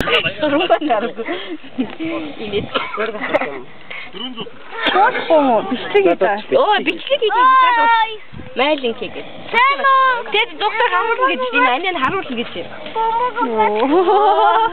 Румба наргу. Инээд. 400. Тоохгүй бичлэг хийдэг. Оо бичлэг хийдэг гэж Майлин хийгээд. Сайн уу? Тэгэд доктор харуулна гэж энэ анаа харуулна гэж. Бомбог.